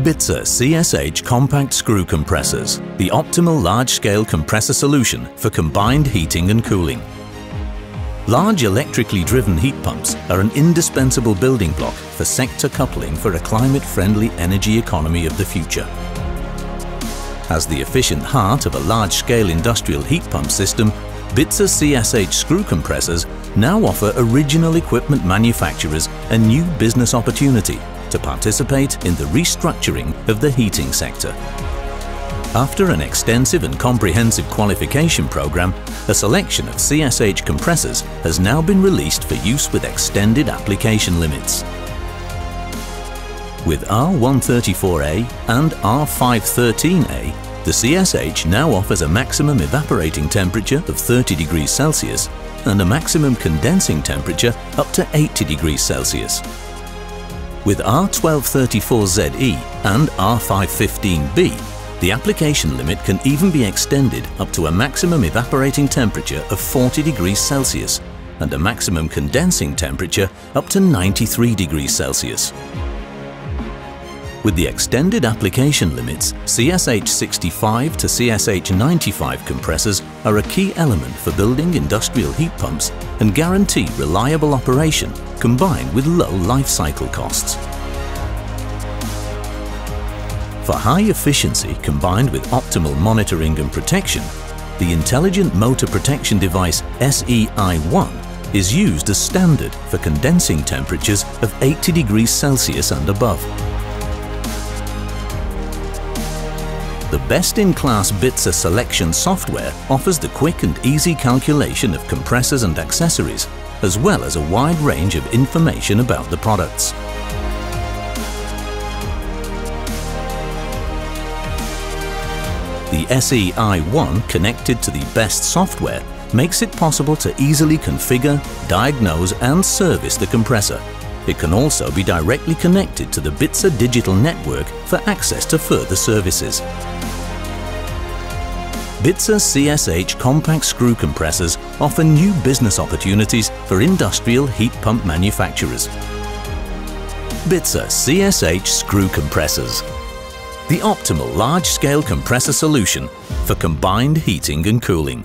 Bitzer CSH Compact Screw Compressors, the optimal large-scale compressor solution for combined heating and cooling. Large electrically driven heat pumps are an indispensable building block for sector coupling for a climate-friendly energy economy of the future. As the efficient heart of a large-scale industrial heat pump system, Bitzer CSH screw compressors now offer original equipment manufacturers a new business opportunity to participate in the restructuring of the heating sector. After an extensive and comprehensive qualification program, a selection of CSH compressors has now been released for use with extended application limits. With R134A and R513A, the CSH now offers a maximum evaporating temperature of 30 degrees Celsius and a maximum condensing temperature up to 80 degrees Celsius. With R1234ZE and R515B, the application limit can even be extended up to a maximum evaporating temperature of 40 degrees Celsius and a maximum condensing temperature up to 93 degrees Celsius. With the extended application limits, CSH 65 to CSH 95 compressors are a key element for building industrial heat pumps and guarantee reliable operation combined with low life cycle costs. For high efficiency combined with optimal monitoring and protection, the Intelligent Motor Protection Device SEI1 is used as standard for condensing temperatures of 80 degrees Celsius and above. The best-in-class Bitzer selection software offers the quick and easy calculation of compressors and accessories, as well as a wide range of information about the products. The SEI1 connected to the BEST software makes it possible to easily configure, diagnose and service the compressor. It can also be directly connected to the Bitzer digital network for access to further services. Bitzer CSH compact screw compressors offer new business opportunities for industrial heat pump manufacturers. Bitzer CSH screw compressors. The optimal large-scale compressor solution for combined heating and cooling.